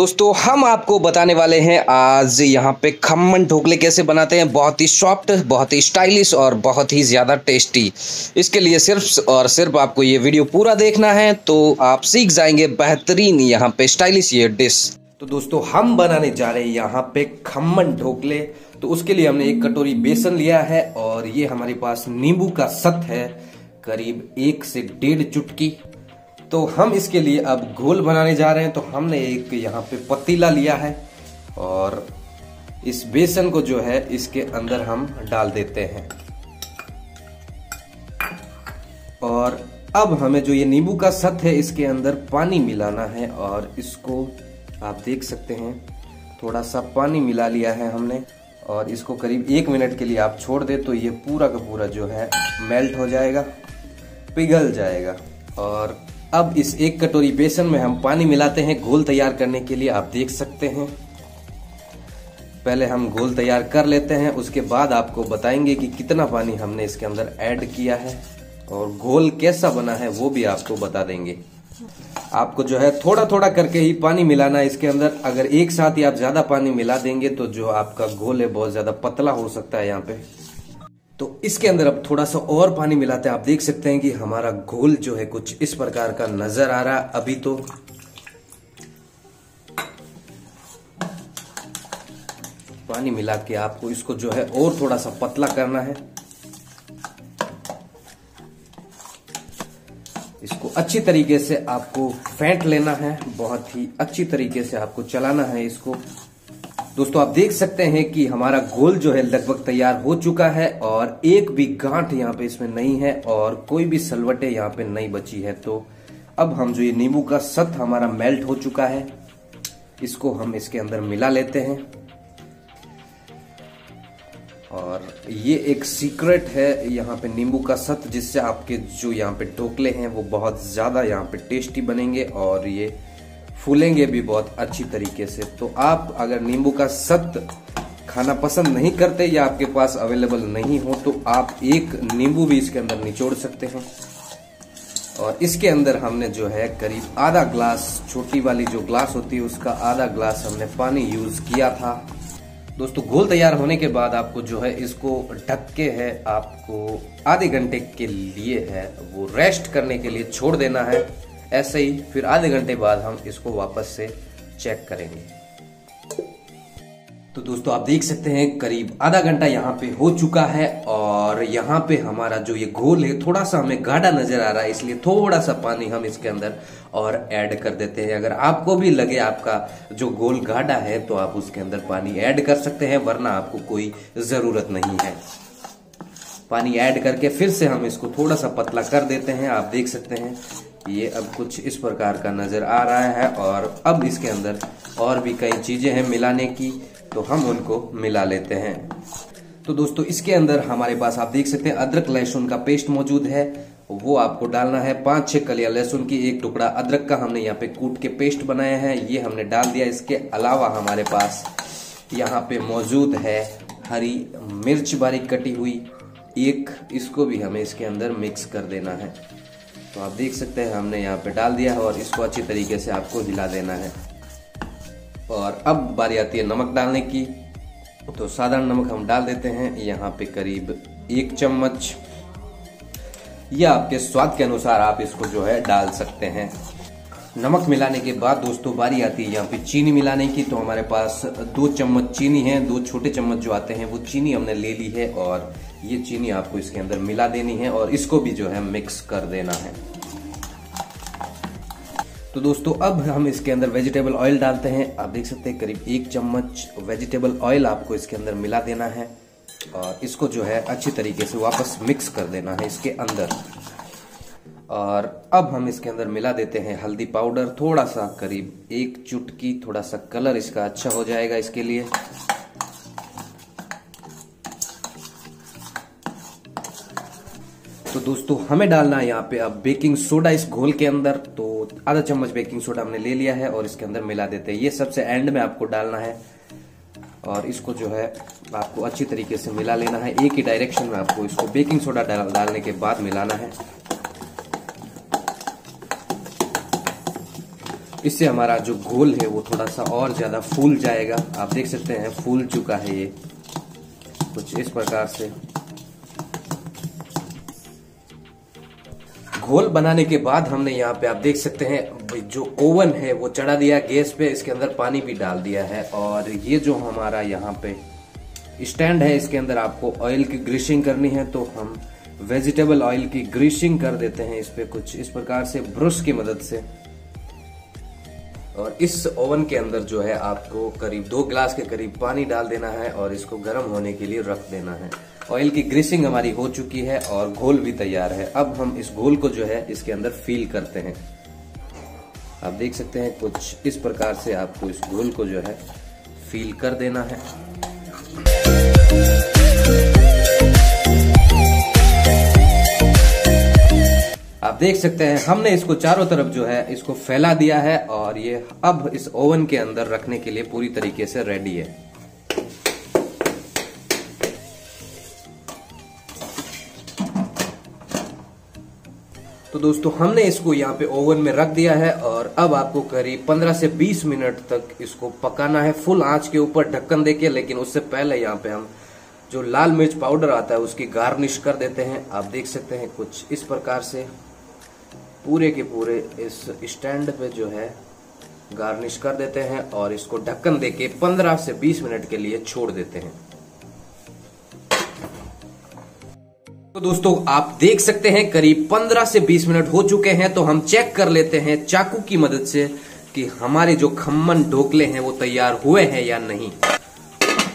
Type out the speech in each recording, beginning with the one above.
दोस्तों, हम आपको बताने वाले हैं आज यहाँ पे खम्मन ढोकले कैसे बनाते हैं। बहुत ही सॉफ्ट बहुत ही स्टाइलिश और बहुत ही ज़्यादा टेस्टी इसके लिए सिर्फ़ और सिर्फ़ आपको ये वीडियो पूरा देखना है तो आप सीख जाएँगे बेहतरीन यहाँ पे स्टाइलिश ये डिश तो दोस्तों, हम बनाने जा रहे हैं यहाँ पे खम्मन ढोकले। तो उसके लिए हमने एक कटोरी बेसन लिया है और ये हमारे पास नींबू का सत है, करीब एक से डेढ़ चुटकी। तो हम इसके लिए अब घोल बनाने जा रहे हैं। तो हमने एक यहाँ पे पतीला लिया है और इस बेसन को जो है इसके अंदर हम डाल देते हैं। और अब हमें जो ये नींबू का सत है, इसके अंदर पानी मिलाना है और इसको आप देख सकते हैं, थोड़ा सा पानी मिला लिया है हमने और इसको करीब एक मिनट के लिए आप छोड़ दे तो ये पूरा का पूरा जो है मेल्ट हो जाएगा, पिघल जाएगा और अब इस एक कटोरी बेसन में हम पानी मिलाते हैं। घोल तैयार करने के लिए आप देख सकते हैं। पहले हम घोल तैयार कर लेते हैं। उसके बाद आपको बताएँगे कि कितना पानी हमने इसके अंदर ऐड किया है और घोल कैसा बना है, वो भी आपको बता देंगे। आपको जो है थोड़ा थोड़ा करके ही पानी मिलाना है इसके अंदर। अगर एक साथ ही आप ज़्यादा पानी मिला देंगे तो जो आपका घोल है, बहुत ज़्यादा पतला हो सकता है यहाँ पे। तो इसके अंदर अब थोड़ा सा और पानी मिलाते हैं। आप देख सकते हैं कि हमारा घोल जो है कुछ इस प्रकार का नज़र आ रहा है अभी तो। पानी मिला के आपको इसको जो है और थोड़ा सा पतला करना है। इसको अच्छी तरीके से आपको फेंट लेना है, बहुत ही अच्छी तरीके से आपको चलाना है इसको। दोस्तों, आप देख सकते हैं कि हमारा गोल जो है लगभग तैयार हो चुका है और एक भी गांठ यहाँ पे इसमें नहीं है और कोई भी सलवटे यहाँ पे नहीं बची है। तो अब हम जो ये नींबू का सत हमारा मेल्ट हो चुका है, इसको हम इसके अंदर मिला लेते हैं। और ये एक सीक्रेट है यहाँ पे नींबू का सत जिससे आपके जो यहाँ पे ढोकले हैं वो बहुत ज़्यादा यहाँ पे टेस्टी बनेंगे और ये फूलेंगे भी बहुत अच्छी तरीके से। तो आप अगर नींबू का सत खाना पसंद नहीं करते या आपके पास अवेलेबल नहीं हो तो आप एक नींबू भी इसके अंदर निचोड़ सकते हैं। और इसके अंदर हमने जो है करीब आधा ग्लास, छोटी वाली जो ग्लास होती है, उसका आधा ग्लास हमने पानी यूज़ किया था। दोस्तों, घोल तैयार होने के बाद आपको जो है इसको ढक के है, आपको आधे घंटे के लिए है, वो रेस्ट करने के लिए छोड़ देना है। ऐसे ही फिर आधे घंटे बाद हम इसको वापस से चेक करेंगे। तो दोस्तों, आप देख सकते हैं करीब आधा घंटा यहाँ पे हो चुका है और यहाँ पे हमारा जो ये घोल है, थोड़ा सा हमें गाढ़ा नज़र आ रहा है, इसलिए थोड़ा सा पानी हम इसके अंदर और ऐड कर देते हैं। अगर आपको भी लगे आपका जो घोल गाढ़ा है तो आप उसके अंदर पानी ऐड कर सकते हैं, वरना आपको कोई ज़रूरत नहीं है। पानी ऐड करके फिर से हम इसको थोड़ा सा पतला कर देते हैं, आप देख सकते हैं। ये अब कुछ इस प्रकार का नज़र आ रहा है और अब इसके अंदर और भी कई चीज़ें हैं मिलाने की तो हम उनको मिला लेते हैं। तो दोस्तों, इसके अंदर हमारे पास आप देख सकते हैं, अदरक लहसुन का पेस्ट मौजूद है। वो आपको डालना है पाँच छह कलिया लहसुन की, एक टुकड़ा अदरक का हमने यहाँ पे कूट के पेस्ट बनाया है। ये हमने डाल दिया। इसके अलावा हमारे पास यहाँ पे मौजूद है हरी मिर्च बारीक कटी हुई। एक, इसको भी हमें इसके अंदर मिक्स कर देना है। तो आप देख सकते हैं, हमने यहाँ पे डाल दिया है और इसको अच्छी तरीके से आपको हिला देना है। और अब बारी आती है नमक डालने की। तो साधारण नमक हम डाल देते हैं, यहाँ पे करीब एक चम्मच। या आपके स्वाद के अनुसार आप इसको जो है डाल सकते हैं। नमक मिलाने के बाद दोस्तों बारी आती है यहाँ पे चीनी मिलाने की। तो हमारे पास दो चम्मच चीनी है, दो छोटे चम्मच जो आते हैं, वो चीनी हमने ले ली है और ये चीनी आपको इसके अंदर मिला देनी है और इसको भी जो है मिक्स कर देना है। तो दोस्तों, अब हम इसके अंदर वेजिटेबल ऑयल डालते हैं। आप देख सकते हैं, करीब एक चम्मच वेजिटेबल ऑयल आपको इसके अंदर मिला देना है और इसको जो है अच्छी तरीके से वापस मिक्स कर देना है इसके अंदर। और अब हम इसके अंदर मिला देते हैं हल्दी पाउडर थोड़ा सा करीब एक चुटकी थोड़ा सा कलर इसका अच्छा हो जाएगा इसके लिए। तो दोस्तों हमें डालना है यहाँ पे अब बेकिंग सोडा इस घोल के अंदर। तो आधा चम्मच बेकिंग सोडा हमने ले लिया है और इसके अंदर मिला देते हैं। ये सबसे एंड में आपको डालना है और इसको जो है आपको अच्छी तरीके से मिला लेना है। एक ही डायरेक्शन में आपको इसको बेकिंग सोडा डाल, डालने के बाद मिलाना है। इससे हमारा जो घोल है, वो थोड़ा सा और ज़्यादा फूल जाएगा। आप देख सकते हैं, फूल चुका है ये। कुछ इस प्रकार से। घोल बनाने के बाद हमने यहाँ पे आप देख सकते हैं जो ओवन है, वो चढ़ा दिया, गैस पे, इसके अंदर पानी भी डाल दिया है। और ये जो हमारा यहाँ पे स्टैंड है, इसके अंदर आपको ऑयल की ग्रीसिंग करनी है तो हम वेजिटेबल ऑयल की ग्रीसिंग कर देते हैं इस पे कुछ इस प्रकार से, ब्रश की मदद से। और इस ओवन के अंदर जो है आपको करीब दो ग्लास के करीब पानी डाल देना है और इसको गर्म होने के लिए रख देना है। ऑयल की ग्रीसिंग हमारी हो चुकी है और घोल भी तैयार है। अब हम इस घोल को जो है इसके अंदर फील करते हैं। आप देख सकते हैं कुछ इस प्रकार से आपको इस घोल को जो है फील कर देना है। आप देख सकते हैं, हमने इसको चारों तरफ़ जो है, इसको फैला दिया है और ये अब इस ओवन के अंदर रखने के लिए पूरी तरीके से रेडी है। तो दोस्तों, हमने इसको यहाँ पे ओवन में रख दिया है और अब आपको करीब 15 से 20 मिनट तक इसको पकाना है, फुल आँच के ऊपर ढक्कन देके, लेकिन उससे पहले यहाँ पे हम जो लाल मिर्च पाउडर आता है, उसकी गार्निश कर देते हैं। आप देख सकते हैं कुछ इस प्रकार से। पूरे के पूरे इस स्टैंड पे जो है गार्निश कर देते हैं और इसको ढक्कन देके 15 से 20 मिनट के लिए छोड़ देते हैं। तो दोस्तों, आप देख सकते हैं, करीब 15 से 20 मिनट हो चुके हैं तो हम चेक कर लेते हैं चाकू की मदद से कि हमारे जो खम्मन ढोकले हैं, वो तैयार हुए हैं या नहीं।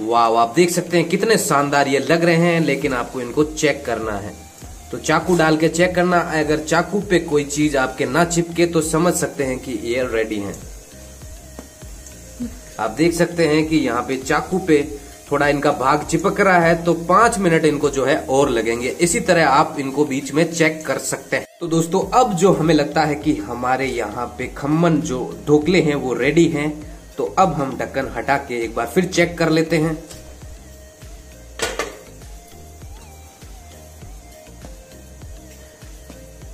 वाह, आप देख सकते हैं कितने शानदार ये लग रहे हैं, लेकिन आपको इनको चेक करना है। तो चाकू डाल के चेक करना। अगर चाकू पे कोई चीज़ आपके ना चिपके तो समझ सकते हैं कि ये रेडी है। आप देख सकते हैं कि यहाँ पे चाकू पे थोड़ा इनका भाग चिपक रहा है तो पाँच मिनट इनको जो है और लगेंगे। इसी तरह आप इनको बीच में चेक कर सकते हैं। तो दोस्तों, अब जो हमें लगता है कि हमारे यहाँ पे खम्मन जो ढोकले हैं, वो रेडी हैं। तो अब हम ढक्कन हटा के एक बार फिर चेक कर लेते हैं।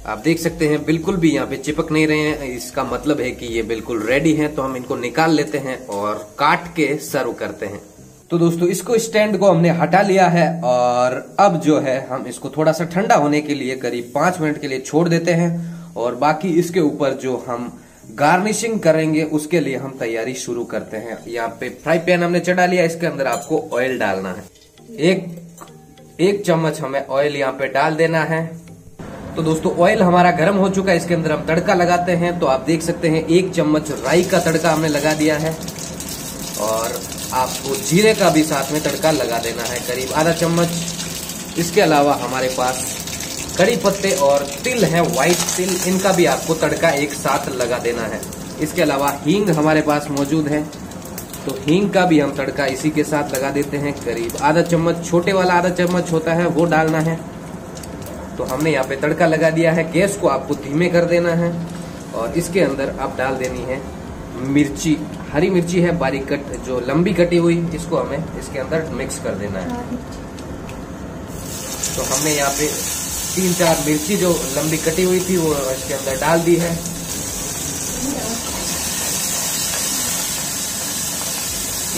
आप देख सकते हैं, बिल्कुल भी यहाँ पे चिपक नहीं रहे हैं। इसका मतलब है कि ये बिल्कुल रेडी हैं तो हम इनको निकाल लेते हैं और काट के सर्व करते हैं। तो दोस्तों, इसको स्टैंड को हमने हटा लिया है और अब जो है, हम इसको थोड़ा सा ठंडा होने के लिए करीब पाँच मिनट के लिए छोड़ देते हैं और बाकी इसके ऊपर जो हम गार्निशिंग करेंगे, उसके लिए हम तैयारी शुरू करते हैं। यहाँ पे फ्राई पैन हमने चढ़ा लिया, इसके अंदर आपको ऑयल डालना है। एक एक चम्मच हमें ऑयल यहाँ पे डाल देना है। तो दोस्तों ऑयल हमारा गर्म हो चुका है, इसके अंदर हम तड़का लगाते हैं। तो आप देख सकते हैं, एक चम्मच राई का तड़का हमने लगा दिया है। और आपको जीरे का भी साथ में तड़का लगा देना है, करीब आधा चम्मच। इसके अलावा हमारे पास कड़ी पत्ते और तिल है व्हाइट तिल, इनका भी आपको तड़का एक साथ लगा देना है। इसके अलावा हींग हमारे पास मौजूद है। तो हींग का भी हम तड़का इसी के साथ लगा देते हैं, करीब आधा चम्मच, छोटे वाला आधा चम्मच होता है, वो डालना है। तो हमने यहाँ पे तड़का लगा दिया है। गैस को आपको धीमे कर देना है और इसके अंदर आप डाल देनी है मिर्ची। हरी मिर्ची है, बारीक कट, जो लंबी कटी हुई, इसको हमें इसके अंदर मिक्स कर देना है। तो हमने यहाँ पे तीन चार मिर्ची जो लंबी कटी हुई थी, वो इसके अंदर डाल दी है।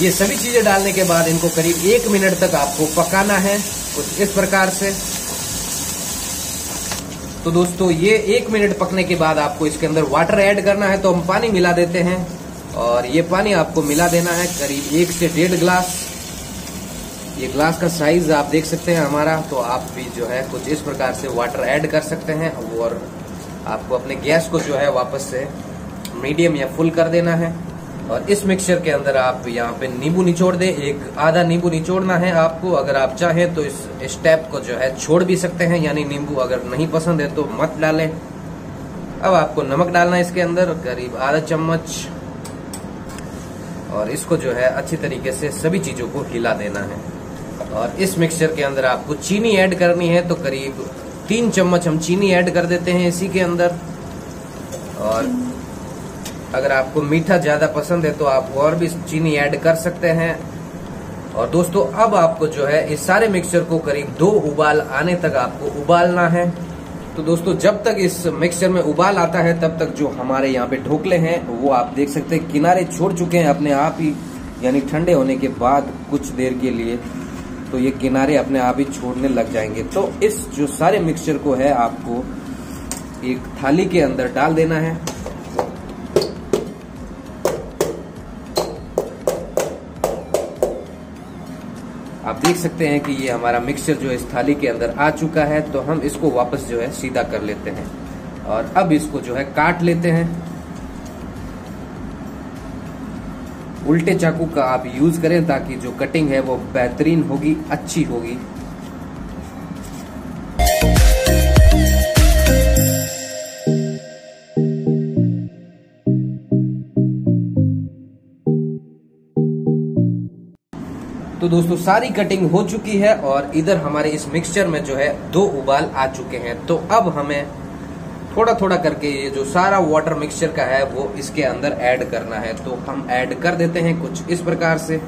ये सभी चीज़ें डालने के बाद इनको करीब एक मिनट तक आपको पकाना है कुछ इस प्रकार से। तो दोस्तों, ये एक मिनट पकने के बाद आपको इसके अंदर वाटर ऐड करना है तो हम पानी मिला देते हैं। और ये पानी आपको मिला देना है करीब एक से डेढ़ ग्लास ये ग्लास का साइज़ आप देख सकते हैं हमारा तो आप भी जो है कुछ इस प्रकार से वाटर ऐड कर सकते हैं। और आपको अपने गैस को जो है वापस से मीडियम या फुल कर देना है। और इस मिक्सचर के अंदर आप यहाँ पे नींबू निचोड़ दें। एक आधा नींबू निचोड़ना है आपको। अगर आप चाहें तो इस स्टेप को जो है छोड़ भी सकते हैं। यानी नींबू अगर नहीं पसंद है तो मत डालें। अब आपको नमक डालना है इसके अंदर, करीब आधा चम्मच। और इसको जो है अच्छी तरीके से सभी चीज़ों को हिला देना है। और इस मिक्सचर के अंदर आपको चीनी ऐड करनी है तो करीब तीन चम्मच हम चीनी ऐड कर देते हैं इसी के अंदर। और अगर आपको मीठा ज़्यादा पसंद है तो आप और भी चीनी ऐड कर सकते हैं। और दोस्तों, अब आपको जो है, इस सारे मिक्सचर को करीब दो उबाल आने तक आपको उबालना है। तो दोस्तों, जब तक इस मिक्सचर में उबाल आता है, तब तक जो हमारे यहाँ पे ढोकले हैं, वो आप देख सकते हैं, किनारे छोड़ चुके हैं अपने आप ही, यानी ठंडे होने के बाद कुछ देर के लिए। तो ये किनारे अपने आप ही छोड़ने लग जाएँगे। तो इस जो सारे मिक्सचर को है, आपको एक थाली के अंदर डाल देना है। देख सकते हैं कि ये हमारा मिक्सचर जो है इस थाली के अंदर आ चुका है तो हम इसको वापस जो है सीधा कर लेते हैं। और अब इसको जो है काट लेते हैं। उल्टे चाकू का आप यूज़ करें ताकि जो कटिंग है वो बेहतरीन होगी, अच्छी होगी। तो दोस्तों, सारी कटिंग हो चुकी है और इधर हमारे इस मिक्सचर में जो है, दो उबाल आ चुके हैं। तो अब हमें थोड़ा थोड़ा करके ये जो सारा वाटर मिक्सचर का है, वो इसके अंदर ऐड करना है। तो हम ऐड कर देते हैं कुछ इस प्रकार से।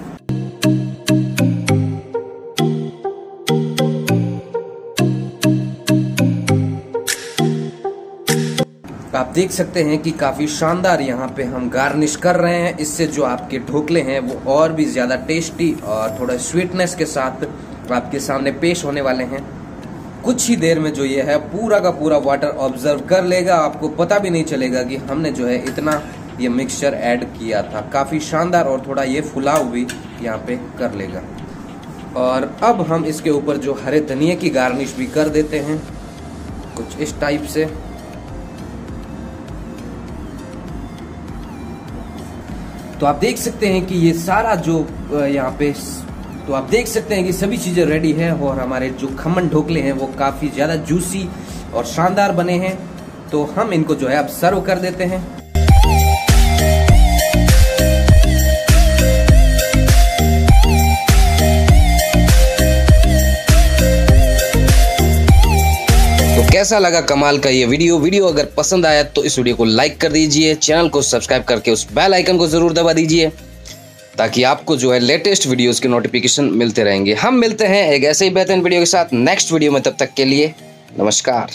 आप देख सकते हैं कि काफ़ी शानदार यहाँ पे हम गार्निश कर रहे हैं। इससे जो आपके ढोकले हैं, वो और भी ज़्यादा टेस्टी और थोड़ा स्वीटनेस के साथ आपके सामने पेश होने वाले हैं। कुछ ही देर में जो ये है, पूरा का पूरा वाटर ऑब्ज़र्व कर लेगा। आपको पता भी नहीं चलेगा कि हमने जो है इतना ये मिक्सचर ऐड किया था। काफ़ी शानदार और थोड़ा ये फुलाव भी यहाँ पे कर लेगा। और अब हम इसके ऊपर जो हरे धनिया की गार्निश भी कर देते हैं। कुछ इस टाइप से। तो आप देख सकते हैं कि ये सारा जो यहाँ पे तो आप देख सकते हैं कि सभी चीज़ें रेडी है और हमारे जो खमन ढोकले हैं वो काफ़ी ज़्यादा जूसी और शानदार बने हैं। तो हम इनको जो है अब सर्व कर देते हैं। कैसा लगा कमाल का ये वीडियो? वीडियो अगर पसंद आया तो इस वीडियो को लाइक कर दीजिए, चैनल को सब्सक्राइब करके उस बेल आइकन को ज़रूर दबा दीजिए, ताकि आपको जो है लेटेस्ट वीडियोस के नोटिफिकेशन मिलते रहेंगे। हम मिलते हैं एक ऐसे ही बेहतरीन वीडियो के साथ नेक्स्ट वीडियो में, तब तक के लिए नमस्कार।